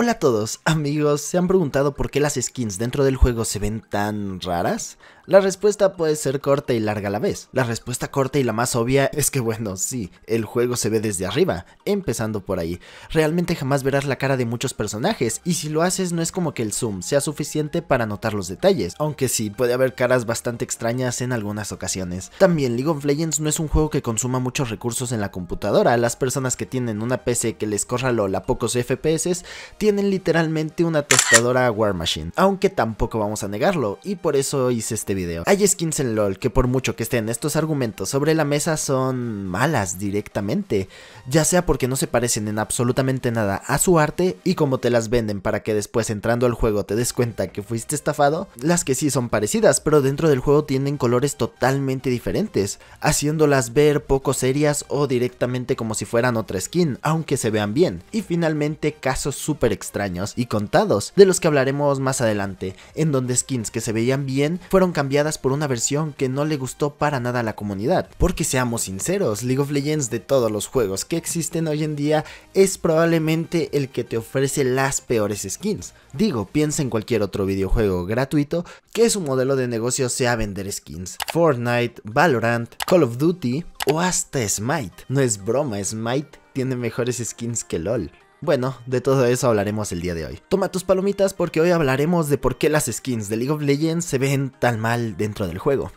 Hola a todos, amigos, ¿se han preguntado por qué las skins dentro del juego se ven tan raras? La respuesta puede ser corta y larga a la vez. La respuesta corta y la más obvia es que bueno, sí, el juego se ve desde arriba, empezando por ahí. Realmente jamás verás la cara de muchos personajes, y si lo haces no es como que el zoom sea suficiente para notar los detalles, aunque sí, puede haber caras bastante extrañas en algunas ocasiones. También League of Legends no es un juego que consuma muchos recursos en la computadora, las personas que tienen una PC que les corra LOL a pocos FPS tienen literalmente una tostadora War Machine, aunque tampoco vamos a negarlo, y por eso hice este video. Hay skins en LOL que por mucho que estén estos argumentos sobre la mesa son malas directamente, ya sea porque no se parecen en absolutamente nada a su arte y como te las venden para que después entrando al juego te des cuenta que fuiste estafado, las que sí son parecidas, pero dentro del juego tienen colores totalmente diferentes, haciéndolas ver poco serias o directamente como si fueran otra skin, aunque se vean bien. Y finalmente casos súper extraños y contados, de los que hablaremos más adelante, en donde skins que se veían bien fueron cambiadas por una versión que no le gustó para nada a la comunidad. Porque seamos sinceros, League of Legends de todos los juegos que existen hoy en día es probablemente el que te ofrece las peores skins. Digo, piensa en cualquier otro videojuego gratuito que su modelo de negocio sea vender skins. Fortnite, Valorant, Call of Duty o hasta Smite. No es broma, Smite tiene mejores skins que LOL. Bueno, de todo eso hablaremos el día de hoy. Toma tus palomitas porque hoy hablaremos de por qué las skins de League of Legends se ven tan mal dentro del juego.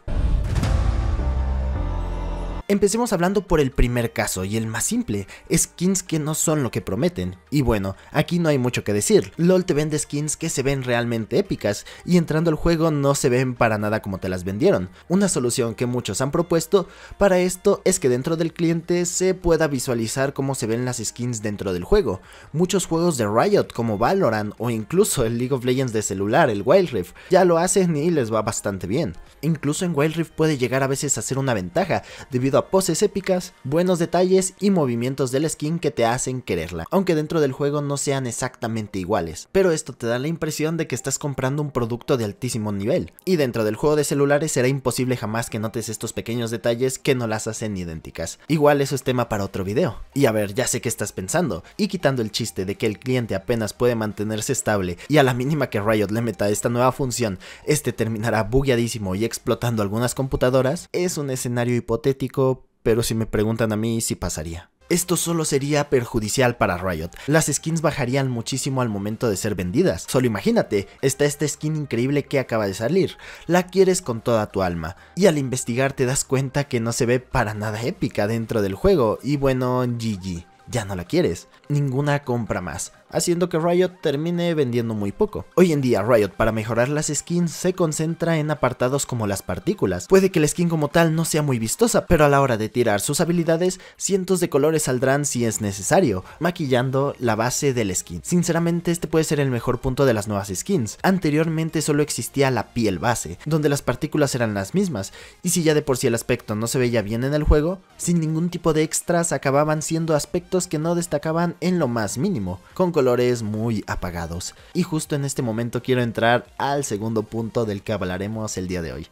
Empecemos hablando por el primer caso y el más simple, skins que no son lo que prometen. Y bueno, aquí no hay mucho que decir, LOL te vende skins que se ven realmente épicas y entrando al juego no se ven para nada como te las vendieron. Una solución que muchos han propuesto para esto es que dentro del cliente se pueda visualizar cómo se ven las skins dentro del juego. Muchos juegos de Riot como Valorant o incluso el League of Legends de celular, el Wild Rift, ya lo hacen y les va bastante bien. Incluso en Wild Rift puede llegar a veces a ser una ventaja debido a poses épicas, buenos detalles y movimientos del skin que te hacen quererla, aunque dentro del juego no sean exactamente iguales. Pero esto te da la impresión de que estás comprando un producto de altísimo nivel, y dentro del juego de celulares será imposible jamás que notes estos pequeños detalles que no las hacen idénticas. Igual eso es tema para otro video. Y a ver, ya sé qué estás pensando, y quitando el chiste de que el cliente apenas puede mantenerse estable y a la mínima que Riot le meta esta nueva función, este terminará bugueadísimo y explotando algunas computadoras, es un escenario hipotético pero si me preguntan a mí, sí pasaría. Esto solo sería perjudicial para Riot. Las skins bajarían muchísimo al momento de ser vendidas. Solo imagínate, está esta skin increíble que acaba de salir. La quieres con toda tu alma. Y al investigar te das cuenta que no se ve para nada épica dentro del juego. Y bueno, GG ya no la quieres. Ninguna compra más, haciendo que Riot termine vendiendo muy poco. Hoy en día Riot para mejorar las skins se concentra en apartados como las partículas. Puede que la skin como tal no sea muy vistosa, pero a la hora de tirar sus habilidades, cientos de colores saldrán si es necesario, maquillando la base del skin. Sinceramente este puede ser el mejor punto de las nuevas skins. Anteriormente solo existía la piel base, donde las partículas eran las mismas, y si ya de por sí el aspecto no se veía bien en el juego, sin ningún tipo de extras acababan siendo aspectos que no destacaban en lo más mínimo, colores muy apagados. Y justo en este momento quiero entrar al segundo punto del que hablaremos el día de hoy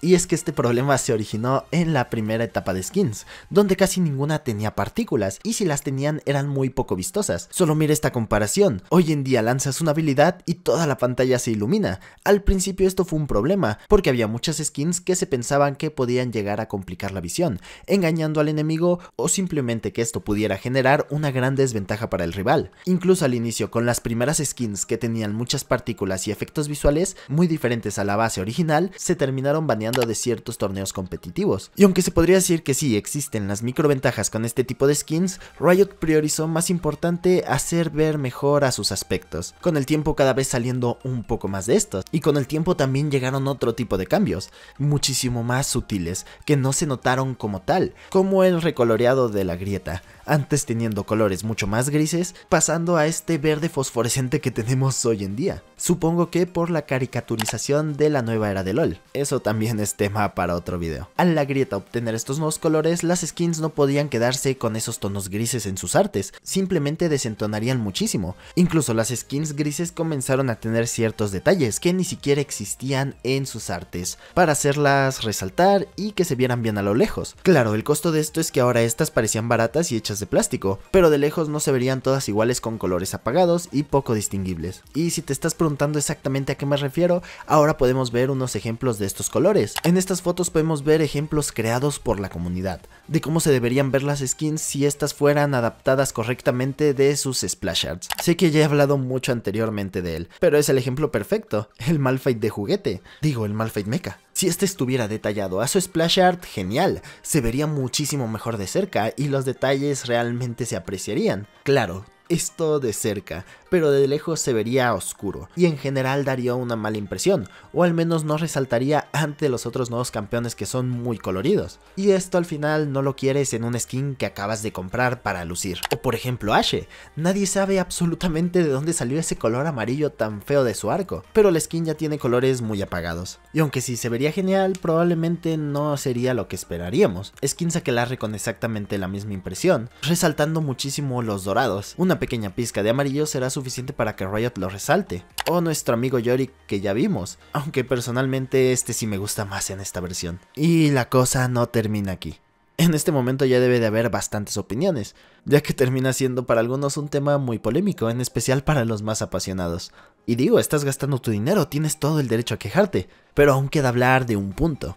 y es que este problema se originó en la primera etapa de skins, donde casi ninguna tenía partículas y si las tenían eran muy poco vistosas. Solo mira esta comparación, hoy en día lanzas una habilidad y toda la pantalla se ilumina. Al principio esto fue un problema, porque había muchas skins que se pensaban que podían llegar a complicar la visión, engañando al enemigo o simplemente que esto pudiera generar una gran desventaja para el rival. Incluso al inicio con las primeras skins que tenían muchas partículas y efectos visuales muy diferentes a la base original, se terminaron baneando de ciertos torneos competitivos. Y aunque se podría decir que sí existen las microventajas con este tipo de skins, Riot priorizó más importante hacer ver mejor a sus aspectos, con el tiempo cada vez saliendo un poco más de estos. Y con el tiempo también llegaron otro tipo de cambios, muchísimo más sutiles, que no se notaron como tal, como el recoloreado de la grieta, antes teniendo colores mucho más grises, pasando a este verde fosforescente que tenemos hoy en día. Supongo que por la caricaturización de la nueva era de LOL. Eso también es tema para otro video. Al la grieta obtener estos nuevos colores, las skins no podían quedarse con esos tonos grises en sus artes, simplemente desentonarían muchísimo. Incluso las skins grises comenzaron a tener ciertos detalles que ni siquiera existían en sus artes, para hacerlas resaltar y que se vieran bien a lo lejos. Claro, el costo de esto es que ahora estas parecían baratas y hechas de plástico, pero de lejos no se verían todas iguales con colores apagados y poco distinguibles. Y si te estás preguntando exactamente a qué me refiero, ahora podemos ver unos ejemplos de estos colores. En estas fotos podemos ver ejemplos creados por la comunidad, de cómo se deberían ver las skins si estas fueran adaptadas correctamente de sus splash arts. Sé que ya he hablado mucho anteriormente de él, pero es el ejemplo perfecto, el Malphite de juguete, digo el Malphite mecha. Si este estuviera detallado a su splash art, genial, se vería muchísimo mejor de cerca y los detalles realmente se apreciarían. Claro, esto de cerca, pero de lejos se vería oscuro, y en general daría una mala impresión, o al menos no resaltaría ante los otros nuevos campeones que son muy coloridos. Y esto al final no lo quieres en un skin que acabas de comprar para lucir. O por ejemplo Ashe, nadie sabe absolutamente de dónde salió ese color amarillo tan feo de su arco, pero la skin ya tiene colores muy apagados. Y aunque sí se vería genial, probablemente no sería lo que esperaríamos. Skins Aquelarre con exactamente la misma impresión, resaltando muchísimo los dorados. Pequeña pizca de amarillo será suficiente para que Riot lo resalte. O nuestro amigo Yorick que ya vimos, aunque personalmente este sí me gusta más en esta versión. Y la cosa no termina aquí. En este momento ya debe de haber bastantes opiniones, ya que termina siendo para algunos un tema muy polémico, en especial para los más apasionados. Y digo, estás gastando tu dinero, tienes todo el derecho a quejarte, pero aún queda hablar de un punto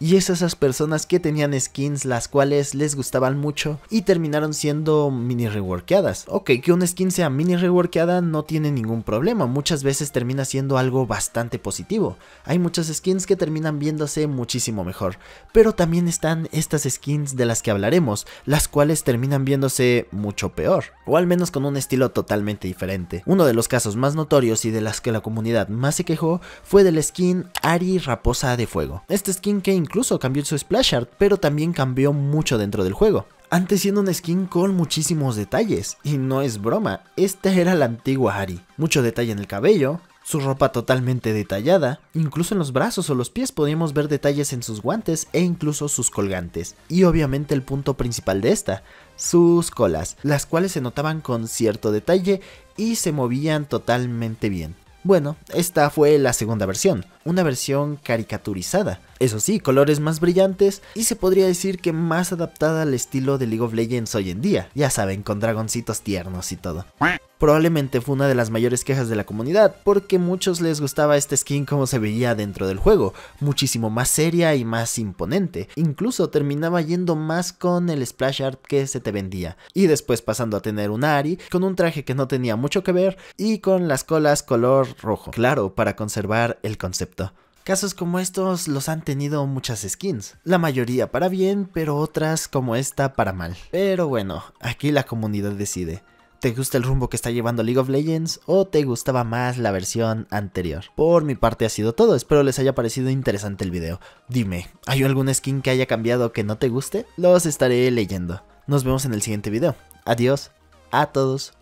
y es esas personas que tenían skins las cuales les gustaban mucho y terminaron siendo mini reworkeadas. Ok, que una skin sea mini reworkeada no tiene ningún problema, muchas veces termina siendo algo bastante positivo. Hay muchas skins que terminan viéndose muchísimo mejor, pero también están estas skins de las que hablaremos, las cuales terminan viéndose mucho peor, o al menos con un estilo totalmente diferente. Uno de los casos más notorios y de las que la comunidad más se quejó fue del skin Ari Raposa de Fuego. Este skin que incluso cambió su splash art, pero también cambió mucho dentro del juego. Antes siendo una skin con muchísimos detalles, y no es broma, esta era la antigua Ari. Mucho detalle en el cabello, su ropa totalmente detallada, incluso en los brazos o los pies podíamos ver detalles en sus guantes e incluso sus colgantes. Y obviamente el punto principal de esta, sus colas, las cuales se notaban con cierto detalle y se movían totalmente bien. Bueno, esta fue la segunda versión, una versión caricaturizada. Eso sí, colores más brillantes y se podría decir que más adaptada al estilo de League of Legends hoy en día, ya saben, con dragoncitos tiernos y todo. Probablemente fue una de las mayores quejas de la comunidad, porque muchos les gustaba este skin como se veía dentro del juego, muchísimo más seria y más imponente, incluso terminaba yendo más con el splash art que se te vendía, y después pasando a tener un Ari con un traje que no tenía mucho que ver y con las colas color rojo, claro, para conservar el concepto. Casos como estos los han tenido muchas skins, la mayoría para bien, pero otras como esta para mal. Pero bueno, aquí la comunidad decide. ¿Te gusta el rumbo que está llevando League of Legends o te gustaba más la versión anterior? Por mi parte ha sido todo, espero les haya parecido interesante el video. Dime, ¿hay algún skin que haya cambiado que no te guste? Los estaré leyendo. Nos vemos en el siguiente video. Adiós a todos.